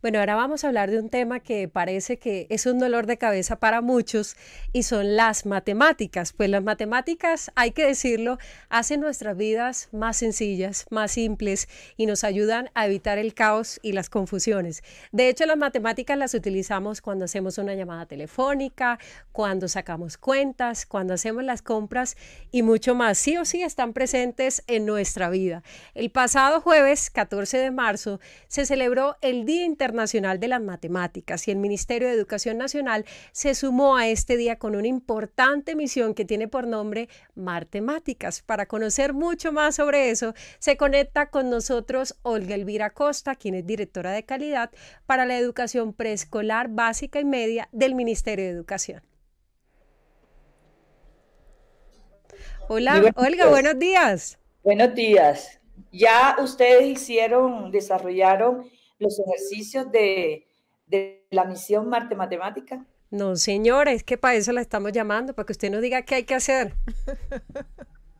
Bueno, ahora vamos a hablar de un tema que parece que es un dolor de cabeza para muchos y son las matemáticas. Pues las matemáticas, hay que decirlo, hacen nuestras vidas más sencillas, más simples y nos ayudan a evitar el caos y las confusiones. De hecho, las matemáticas las utilizamos cuando hacemos una llamada telefónica, cuando sacamos cuentas, cuando hacemos las compras y mucho más. Sí o sí están presentes en nuestra vida. El pasado jueves 14 de marzo se celebró el Día Internacional de las Matemáticas y el Ministerio de Educación Nacional se sumó a este día con una importante misión que tiene por nombre Matemáticas. Para conocer mucho más sobre eso, se conecta con nosotros Olga Elvira Costa, quien es directora de calidad para la educación preescolar, básica y media del Ministerio de Educación. Hola, Olga, buenos días. Buenos días. Ya ustedes hicieron, desarrollaron los ejercicios de, la misión Marte Matemática? No, señora, es que para eso la estamos llamando, para que usted nos diga qué hay que hacer.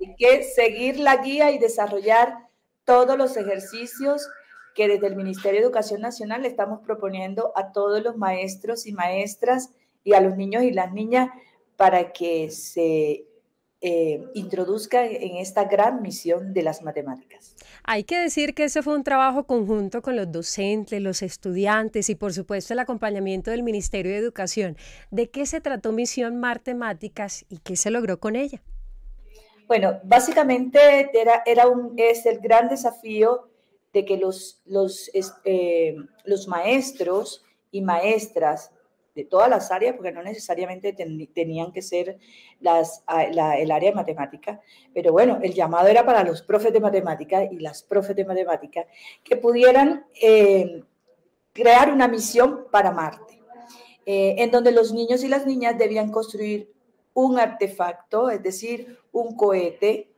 Hay que seguir la guía y desarrollar todos los ejercicios que desde el Ministerio de Educación Nacional le estamos proponiendo a todos los maestros y maestras y a los niños y las niñas para que se eh, introduzca en esta gran misión de las matemáticas. Hay que decir que ese fue un trabajo conjunto con los docentes, los estudiantes y por supuesto el acompañamiento del Ministerio de Educación. ¿De qué se trató Misión Matemáticas y qué se logró con ella? Bueno, básicamente era, era un, es el gran desafío de que los, los, eh, los maestros y maestras de todas las áreas, porque no necesariamente tenían que ser las, el área de matemática, pero bueno, el llamado era para los profes de matemática y las profes de matemática que pudieran eh, crear una misión para Marte, eh, en donde los niños y las niñas debían construir un artefacto, es decir, un cohete,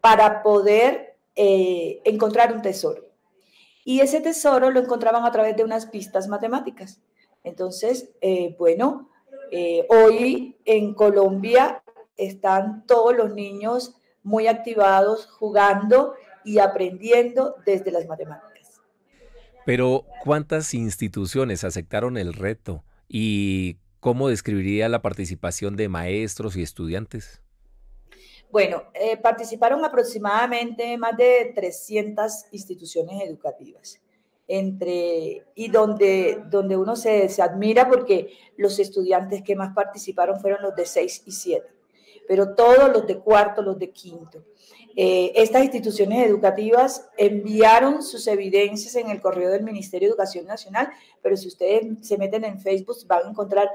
para poder eh, encontrar un tesoro. Y ese tesoro lo encontraban a través de unas pistas matemáticas. Entonces, eh, bueno, eh, hoy en Colombia están todos los niños muy activados, jugando y aprendiendo desde las matemáticas. Pero, ¿cuántas instituciones aceptaron el reto y cómo describiría la participación de maestros y estudiantes? Bueno, eh, participaron aproximadamente más de 300 instituciones educativas entre, y donde, donde uno se, se, admira porque los estudiantes que más participaron fueron los de 6 y 7, pero todos los de cuarto, los de quinto. Eh, estas instituciones educativas enviaron sus evidencias en el correo del Ministerio de Educación Nacional, pero si ustedes se meten en Facebook van a encontrar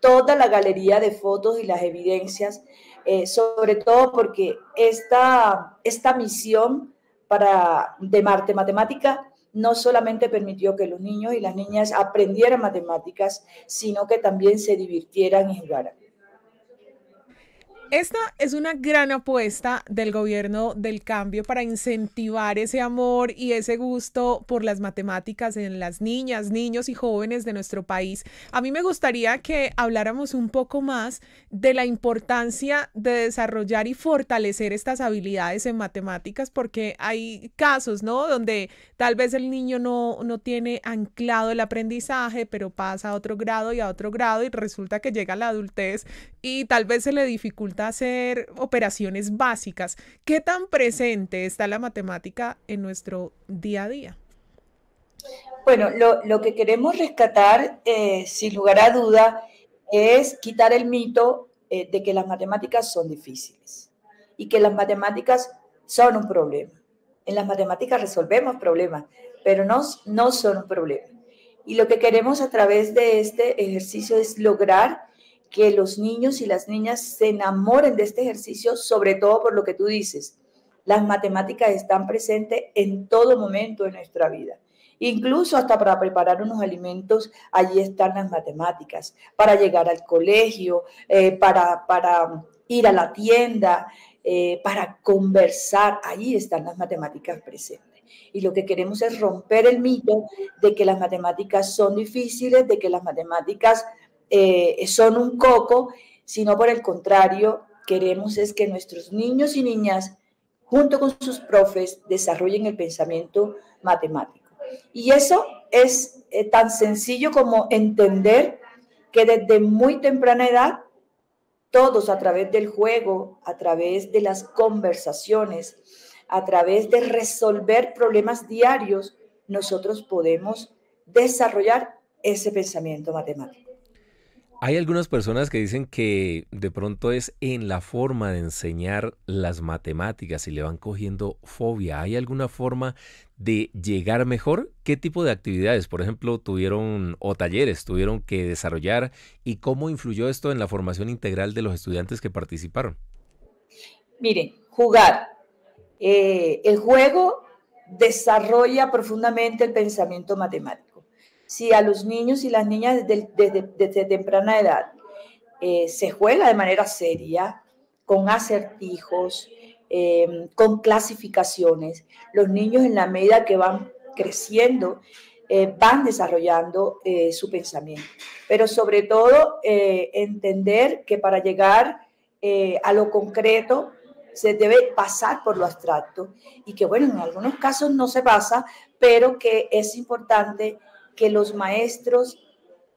toda la galería de fotos y las evidencias, eh, sobre todo porque esta, esta misión para, de Marte Matemática no solamente permitió que los niños y las niñas aprendieran matemáticas, sino que también se divirtieran y jugaran. Esta es una gran apuesta del gobierno del cambio para incentivar ese amor y ese gusto por las matemáticas en las niñas, niños y jóvenes de nuestro país. A mí me gustaría que habláramos un poco más de la importancia de desarrollar y fortalecer estas habilidades en matemáticas porque hay casos, ¿no? Donde tal vez el niño no, no tiene anclado el aprendizaje, pero pasa a otro grado y a otro grado y resulta que llega la adultez y tal vez se le dificulta hacer operaciones básicas. ¿Qué tan presente está la matemática en nuestro día a día? Bueno, lo, que queremos rescatar, eh, sin lugar a duda, es quitar el mito eh, de que las matemáticas son difíciles y que las matemáticas son un problema. En las matemáticas resolvemos problemas, pero no, no son un problema. Y lo que queremos a través de este ejercicio es lograr que los niños y las niñas se enamoren de este ejercicio, sobre todo por lo que tú dices. Las matemáticas están presentes en todo momento de nuestra vida. Incluso hasta para preparar unos alimentos, allí están las matemáticas. Para llegar al colegio, eh, para, para ir a la tienda, eh, para conversar, ahí están las matemáticas presentes. Y lo que queremos es romper el mito de que las matemáticas son difíciles, de que las matemáticas eh, son un coco, sino por el contrario, queremos es que nuestros niños y niñas, junto con sus profes, desarrollen el pensamiento matemático. Y eso es eh, tan sencillo como entender que desde muy temprana edad, todos a través del juego, a través de las conversaciones, a través de resolver problemas diarios, nosotros podemos desarrollar ese pensamiento matemático. Hay algunas personas que dicen que de pronto es en la forma de enseñar las matemáticas y le van cogiendo fobia. ¿Hay alguna forma de llegar mejor? ¿Qué tipo de actividades, por ejemplo, tuvieron o talleres tuvieron que desarrollar y cómo influyó esto en la formación integral de los estudiantes que participaron? Miren, jugar. Eh, el juego desarrolla profundamente el pensamiento matemático si a los niños y las niñas desde, temprana edad eh, se juega de manera seria, con acertijos, em, con clasificaciones, los niños en la medida que van creciendo, eh, van desarrollando eh, su pensamiento. Pero sobre todo, entender que para llegar a lo concreto, se debe pasar por lo abstracto y que, bueno, en algunos casos no se pasa, pero que es importante que los maestros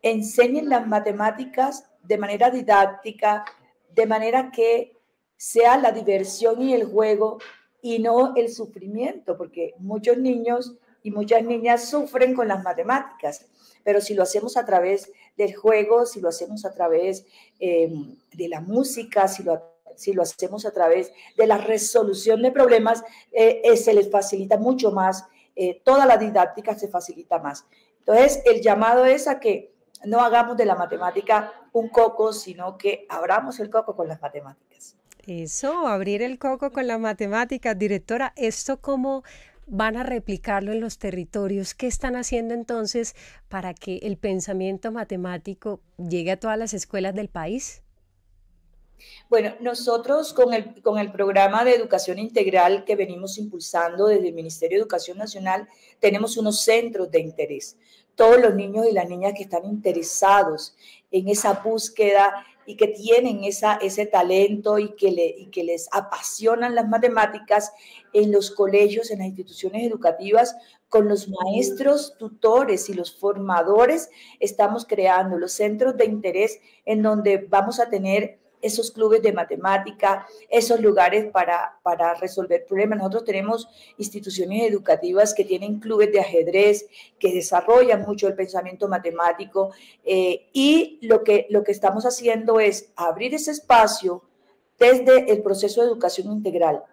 enseñen las matemáticas de manera didáctica, de manera que sea la diversión y el juego y no el sufrimiento, porque muchos niños y muchas niñas sufren con las matemáticas, pero si lo hacemos a través del juego, si lo hacemos a través em, de la música, si lo, hacemos a través de la resolución de problemas, eh, eh, se les facilita mucho más, eh, toda la didáctica se facilita más. Entonces, el llamado es a que no hagamos de la matemática un coco, sino que abramos el coco con las matemáticas. Eso, abrir el coco con las matemáticas. Directora, ¿esto cómo van a replicarlo en los territorios? ¿Qué están haciendo entonces para que el pensamiento matemático llegue a todas las escuelas del país? Bueno, nosotros con el, con el programa de educación integral que venimos impulsando desde el Ministerio de Educación Nacional, tenemos unos centros de interés. Todos los niños y las niñas que están interesados en esa búsqueda y que tienen esa, ese talento y que, le, y que les apasionan las matemáticas en los colegios, en las instituciones educativas, con los maestros, tutores y los formadores, estamos creando los centros de interés en donde vamos a tener esos clubes de matemática, esos lugares para, para resolver problemas. Nosotros tenemos instituciones educativas que tienen clubes de ajedrez, que desarrollan mucho el pensamiento matemático eh, y lo que, lo que estamos haciendo es abrir ese espacio desde el proceso de educación integral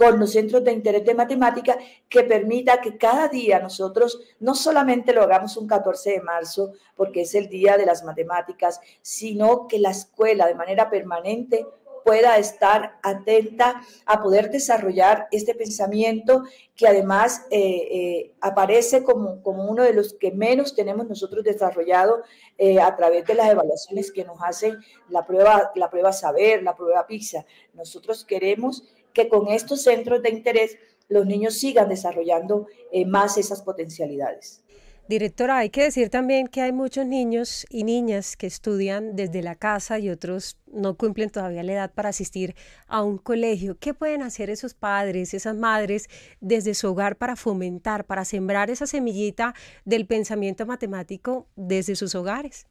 con los centros de interés de matemática que permita que cada día nosotros no solamente lo hagamos un 14 de marzo, porque es el día de las matemáticas, sino que la escuela de manera permanente pueda estar atenta a poder desarrollar este pensamiento que además eh, eh, aparece como, como, uno de los que menos tenemos nosotros desarrollado eh, a través de las evaluaciones que nos hacen la prueba, la prueba Saber, la prueba PISA. Nosotros queremos que con estos centros de interés los niños sigan desarrollando eh, más esas potencialidades. Directora, hay que decir también que hay muchos niños y niñas que estudian desde la casa y otros no cumplen todavía la edad para asistir a un colegio. ¿Qué pueden hacer esos padres, esas madres desde su hogar para fomentar, para sembrar esa semillita del pensamiento matemático desde sus hogares?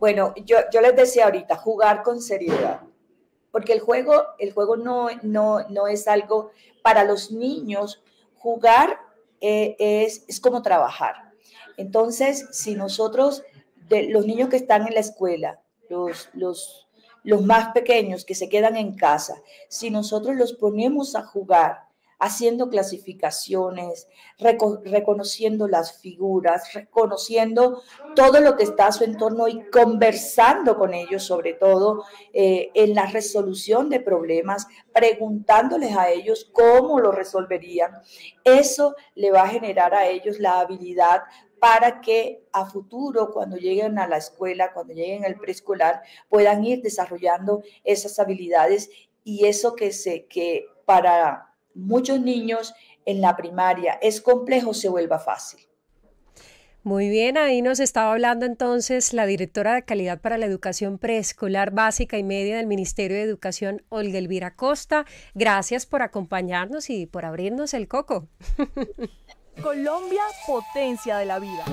Bueno, yo, yo les decía ahorita, jugar con seriedad porque el juego, el juego no, no, es algo para los niños. Jugar eh, es, es, como trabajar. Entonces, si nosotros, los niños que están en la escuela, los, los, los más pequeños que se quedan en casa, si nosotros los ponemos a jugar, haciendo clasificaciones, reconociendo las figuras, reconociendo todo lo que está a su entorno y conversando con ellos, sobre todo eh, en la resolución de problemas, preguntándoles a ellos cómo lo resolverían. Eso le va a generar a ellos la habilidad para que a futuro, cuando lleguen a la escuela, cuando lleguen al preescolar, puedan ir desarrollando esas habilidades y eso que se que para muchos niños en la primaria es complejo, se vuelva fácil. Muy bien, ahí nos estaba hablando entonces la directora de calidad para la educación preescolar básica y media del Ministerio de Educación, Olga Elvira Costa. Gracias por acompañarnos y por abrirnos el coco. Colombia, potencia de la vida.